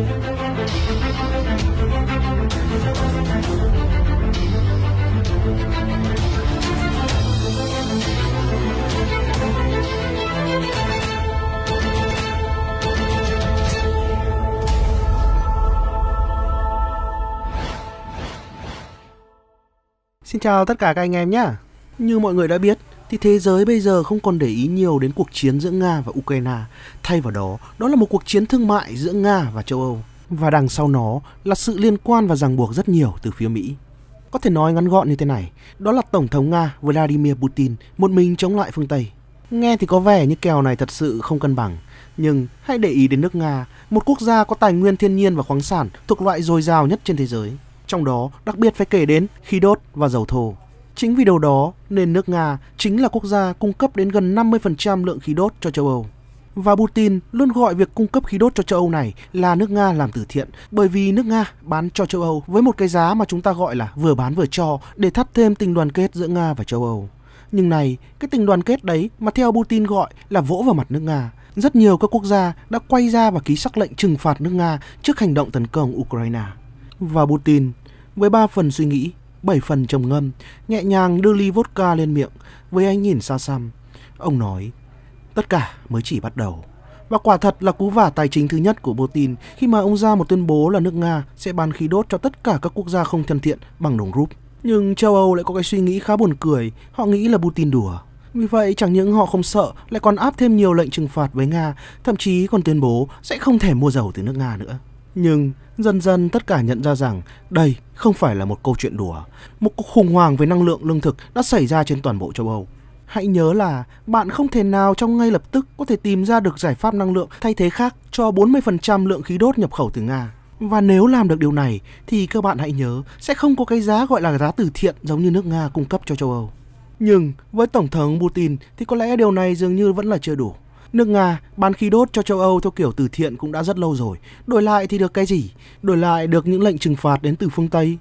Xin chào tất cả các anh em nhé. Như mọi người đã biết, thì thế giới bây giờ không còn để ý nhiều đến cuộc chiến giữa Nga và Ukraine. Thay vào đó, đó là một cuộc chiến thương mại giữa Nga và châu Âu. Và đằng sau nó là sự liên quan và ràng buộc rất nhiều từ phía Mỹ. Có thể nói ngắn gọn như thế này, đó là Tổng thống Nga Vladimir Putin một mình chống lại phương Tây. Nghe thì có vẻ như kèo này thật sự không cân bằng. Nhưng hãy để ý đến nước Nga, một quốc gia có tài nguyên thiên nhiên và khoáng sản thuộc loại dồi dào nhất trên thế giới. Trong đó đặc biệt phải kể đến khí đốt và dầu thô. Chính vì điều đó nên nước Nga chính là quốc gia cung cấp đến gần 50% lượng khí đốt cho châu Âu. Và Putin luôn gọi việc cung cấp khí đốt cho châu Âu này là nước Nga làm từ thiện bởi vì nước Nga bán cho châu Âu với một cái giá mà chúng ta gọi là vừa bán vừa cho để thắt thêm tình đoàn kết giữa Nga và châu Âu. Nhưng này, cái tình đoàn kết đấy mà theo Putin gọi là vỗ vào mặt nước Nga. Rất nhiều các quốc gia đã quay ra và ký sắc lệnh trừng phạt nước Nga trước hành động tấn công Ukraine. Và Putin với ba phần suy nghĩ, bảy phần trầm ngâm, nhẹ nhàng đưa ly vodka lên miệng với ánh nhìn xa xăm. Ông nói, tất cả mới chỉ bắt đầu. Và quả thật là cú vả tài chính thứ nhất của Putin khi mà ông ra một tuyên bố là nước Nga sẽ bán khí đốt cho tất cả các quốc gia không thân thiện bằng đồng rúp. Nhưng châu Âu lại có cái suy nghĩ khá buồn cười, họ nghĩ là Putin đùa. Vì vậy chẳng những họ không sợ lại còn áp thêm nhiều lệnh trừng phạt với Nga, thậm chí còn tuyên bố sẽ không thể mua dầu từ nước Nga nữa. Nhưng dần dần tất cả nhận ra rằng đây không phải là một câu chuyện đùa. Một cuộc khủng hoảng về năng lượng lương thực đã xảy ra trên toàn bộ châu Âu. Hãy nhớ là bạn không thể nào trong ngay lập tức có thể tìm ra được giải pháp năng lượng thay thế khác cho 40% lượng khí đốt nhập khẩu từ Nga. Và nếu làm được điều này, thì các bạn hãy nhớ sẽ không có cái giá gọi là giá từ thiện giống như nước Nga cung cấp cho châu Âu. Nhưng với Tổng thống Putin thì có lẽ điều này dường như vẫn là chưa đủ. Nước Nga bán khí đốt cho châu Âu theo kiểu từ thiện cũng đã rất lâu rồi. Đổi lại thì được cái gì? Đổi lại được những lệnh trừng phạt đến từ phương Tây.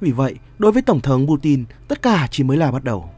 Vì vậy, đối với Tổng thống Putin, tất cả chỉ mới là bắt đầu.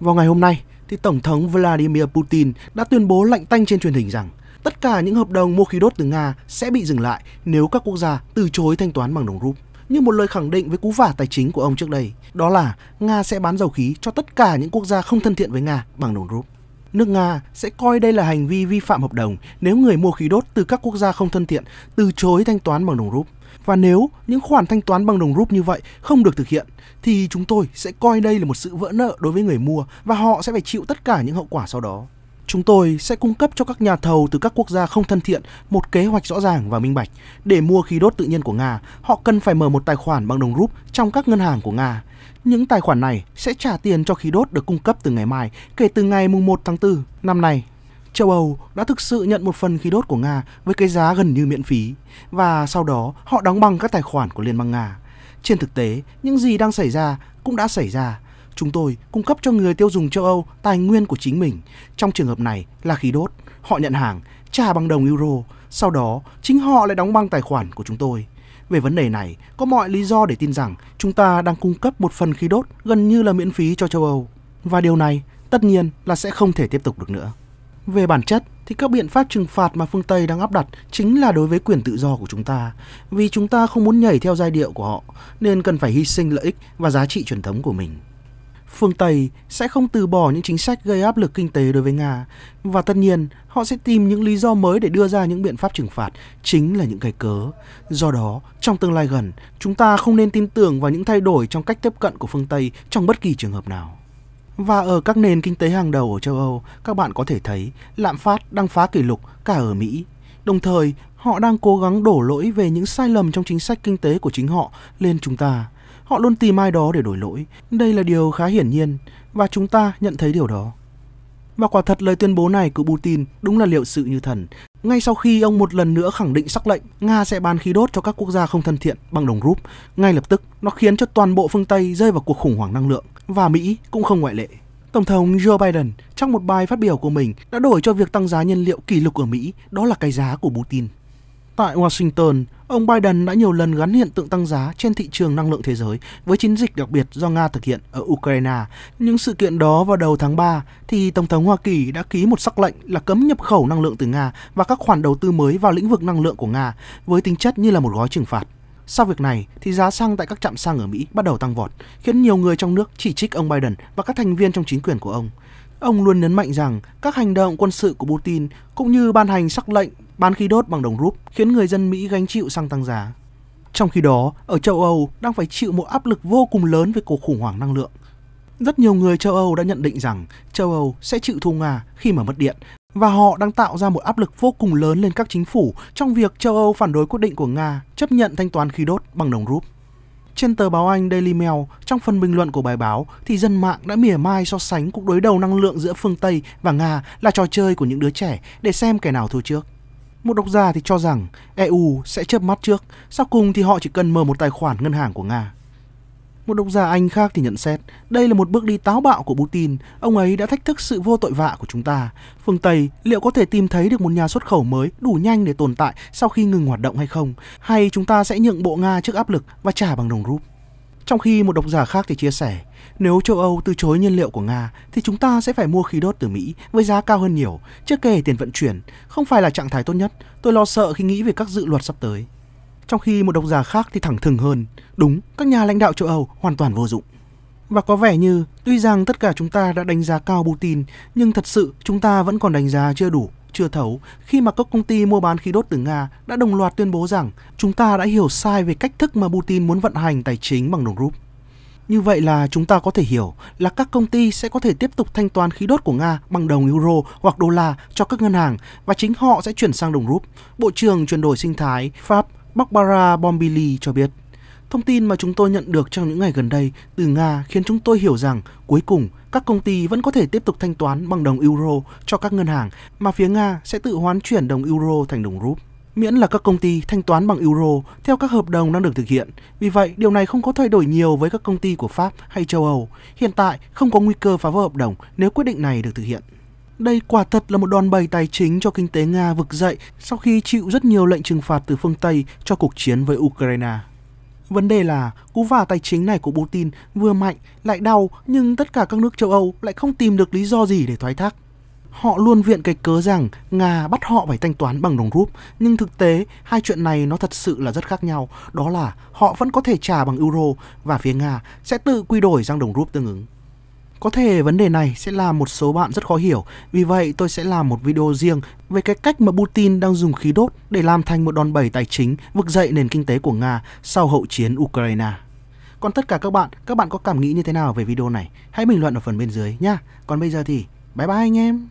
Vào ngày hôm nay, thì Tổng thống Vladimir Putin đã tuyên bố lạnh tanh trên truyền hình rằng tất cả những hợp đồng mua khí đốt từ Nga sẽ bị dừng lại nếu các quốc gia từ chối thanh toán bằng đồng rúp. Như một lời khẳng định với cú vả tài chính của ông trước đây, đó là Nga sẽ bán dầu khí cho tất cả những quốc gia không thân thiện với Nga bằng đồng rúp nước Nga sẽ coi đây là hành vi vi phạm hợp đồng nếu người mua khí đốt từ các quốc gia không thân thiện, từ chối thanh toán bằng đồng rúp. Và nếu những khoản thanh toán bằng đồng rúp như vậy không được thực hiện, thì chúng tôi sẽ coi đây là một sự vỡ nợ đối với người mua và họ sẽ phải chịu tất cả những hậu quả sau đó. Chúng tôi sẽ cung cấp cho các nhà thầu từ các quốc gia không thân thiện một kế hoạch rõ ràng và minh bạch. Để mua khí đốt tự nhiên của Nga, họ cần phải mở một tài khoản bằng đồng rúp trong các ngân hàng của Nga. Những tài khoản này sẽ trả tiền cho khí đốt được cung cấp từ ngày mai, kể từ ngày 1 tháng 4 năm nay. Châu Âu đã thực sự nhận một phần khí đốt của Nga với cái giá gần như miễn phí và sau đó họ đóng bằng các tài khoản của Liên bang Nga. Trên thực tế, những gì đang xảy ra cũng đã xảy ra. Chúng tôi cung cấp cho người tiêu dùng châu Âu tài nguyên của chính mình. Trong trường hợp này là khí đốt. Họ nhận hàng, trả bằng đồng euro. Sau đó, chính họ lại đóng bằng tài khoản của chúng tôi. Về vấn đề này, có mọi lý do để tin rằng chúng ta đang cung cấp một phần khí đốt gần như là miễn phí cho châu Âu. Và điều này tất nhiên là sẽ không thể tiếp tục được nữa. Về bản chất thì các biện pháp trừng phạt mà phương Tây đang áp đặt chính là đối với quyền tự do của chúng ta. Vì chúng ta không muốn nhảy theo giai điệu của họ nên cần phải hy sinh lợi ích và giá trị truyền thống của mình phương Tây sẽ không từ bỏ những chính sách gây áp lực kinh tế đối với Nga và tất nhiên họ sẽ tìm những lý do mới để đưa ra những biện pháp trừng phạt chính là những cái cớ. Do đó, trong tương lai gần, chúng ta không nên tin tưởng vào những thay đổi trong cách tiếp cận của phương Tây trong bất kỳ trường hợp nào. Và ở các nền kinh tế hàng đầu ở châu Âu, các bạn có thể thấy lạm phát đang phá kỷ lục cả ở Mỹ. Đồng thời, họ đang cố gắng đổ lỗi về những sai lầm trong chính sách kinh tế của chính họ lên chúng ta Họ luôn tìm ai đó để đổi lỗi. Đây là điều khá hiển nhiên và chúng ta nhận thấy điều đó. Và quả thật lời tuyên bố này của Putin đúng là liệu sự như thần. Ngay sau khi ông một lần nữa khẳng định sắc lệnh Nga sẽ bán khí đốt cho các quốc gia không thân thiện bằng đồng rúp, ngay lập tức nó khiến cho toàn bộ phương Tây rơi vào cuộc khủng hoảng năng lượng và Mỹ cũng không ngoại lệ. Tổng thống Joe Biden trong một bài phát biểu của mình đã đổi cho việc tăng giá nhiên liệu kỷ lục ở Mỹ đó là cái giá của Putin. Tại Washington, ông Biden đã nhiều lần gắn hiện tượng tăng giá trên thị trường năng lượng thế giới với chiến dịch đặc biệt do Nga thực hiện ở Ukraine. Những sự kiện đó vào đầu tháng 3 thì Tổng thống Hoa Kỳ đã ký một sắc lệnh là cấm nhập khẩu năng lượng từ Nga và các khoản đầu tư mới vào lĩnh vực năng lượng của Nga với tính chất như là một gói trừng phạt. Sau việc này thì giá xăng tại các trạm xăng ở Mỹ bắt đầu tăng vọt, khiến nhiều người trong nước chỉ trích ông Biden và các thành viên trong chính quyền của ông. Ông luôn nhấn mạnh rằng các hành động quân sự của Putin cũng như ban hành sắc lệnh bán khí đốt bằng đồng rúp khiến người dân Mỹ gánh chịu xăng tăng giá. Trong khi đó, ở châu Âu đang phải chịu một áp lực vô cùng lớn về cuộc khủng hoảng năng lượng. Rất nhiều người châu Âu đã nhận định rằng châu Âu sẽ chịu thua Nga khi mà mất điện và họ đang tạo ra một áp lực vô cùng lớn lên các chính phủ trong việc châu Âu phản đối quyết định của Nga chấp nhận thanh toán khí đốt bằng đồng rúp. Trên tờ báo Anh Daily Mail, trong phần bình luận của bài báo, thì dân mạng đã mỉa mai so sánh cuộc đối đầu năng lượng giữa phương Tây và Nga là trò chơi của những đứa trẻ để xem kẻ nào thua trước. Một độc giả thì cho rằng EU sẽ chớp mắt trước, sau cùng thì họ chỉ cần mở một tài khoản ngân hàng của Nga. Một độc giả Anh khác thì nhận xét, đây là một bước đi táo bạo của Putin, ông ấy đã thách thức sự vô tội vạ của chúng ta. Phương Tây liệu có thể tìm thấy được một nhà xuất khẩu mới đủ nhanh để tồn tại sau khi ngừng hoạt động hay không? Hay chúng ta sẽ nhượng bộ Nga trước áp lực và trả bằng đồng rúp? Trong khi một độc giả khác thì chia sẻ, nếu châu Âu từ chối nhiên liệu của Nga thì chúng ta sẽ phải mua khí đốt từ Mỹ với giá cao hơn nhiều, chưa kể tiền vận chuyển, không phải là trạng thái tốt nhất. Tôi lo sợ khi nghĩ về các dự luật sắp tới. Trong khi một độc giả khác thì thẳng thừng hơn, đúng, các nhà lãnh đạo châu Âu hoàn toàn vô dụng. Và có vẻ như, tuy rằng tất cả chúng ta đã đánh giá cao Putin, nhưng thật sự chúng ta vẫn còn đánh giá chưa đủ, chưa thấu khi mà các công ty mua bán khí đốt từ Nga đã đồng loạt tuyên bố rằng chúng ta đã hiểu sai về cách thức mà Putin muốn vận hành tài chính bằng đồng rúp. Như vậy là chúng ta có thể hiểu là các công ty sẽ có thể tiếp tục thanh toán khí đốt của Nga bằng đồng euro hoặc đô la cho các ngân hàng và chính họ sẽ chuyển sang đồng rúp. Bộ trưởng chuyển đổi sinh thái Pháp Barbara Bombili cho biết. Thông tin mà chúng tôi nhận được trong những ngày gần đây từ Nga khiến chúng tôi hiểu rằng cuối cùng các công ty vẫn có thể tiếp tục thanh toán bằng đồng euro cho các ngân hàng mà phía Nga sẽ tự hoán chuyển đồng euro thành đồng rúp. Miễn là các công ty thanh toán bằng euro theo các hợp đồng đang được thực hiện. Vì vậy, điều này không có thay đổi nhiều với các công ty của Pháp hay châu Âu. Hiện tại, không có nguy cơ phá vỡ hợp đồng nếu quyết định này được thực hiện. Đây quả thật là một đòn bẩy tài chính cho kinh tế Nga vực dậy sau khi chịu rất nhiều lệnh trừng phạt từ phương Tây cho cuộc chiến với Ukraine. Vấn đề là cú vả tài chính này của Putin vừa mạnh lại đau nhưng tất cả các nước châu Âu lại không tìm được lý do gì để thoái thác. Họ luôn viện cái cớ rằng Nga bắt họ phải thanh toán bằng đồng rúp, nhưng thực tế hai chuyện này nó thật sự là rất khác nhau. Đó là họ vẫn có thể trả bằng euro và phía Nga sẽ tự quy đổi sang đồng rúp tương ứng. Có thể vấn đề này sẽ làm một số bạn rất khó hiểu, vì vậy tôi sẽ làm một video riêng về cái cách mà Putin đang dùng khí đốt để làm thành một đòn bẩy tài chính vực dậy nền kinh tế của Nga sau hậu chiến Ukraine. Còn tất cả các bạn, các bạn có cảm nghĩ như thế nào về video này? Hãy bình luận ở phần bên dưới nha. Còn bây giờ thì bye bye anh em.